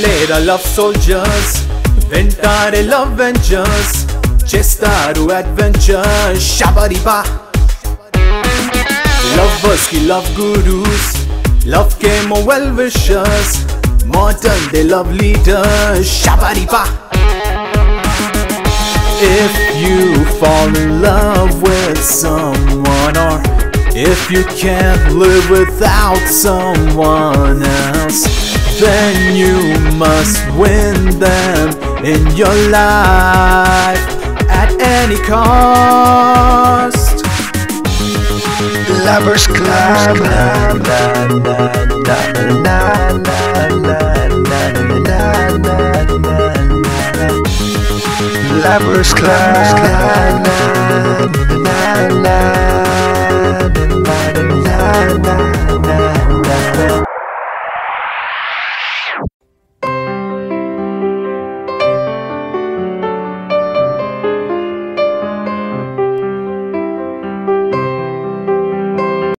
కూడా love soldiers వెంటాడే love ventures చేస్తారు adventure షబరిబా lovers కి లవ్ గురూస్ లవ్ కేమో well wishers modern day love leaders షబరిబా If you fall in love with someone or if you can't live without someone else then you must win them in your life at any cost Lovers Club. La, la,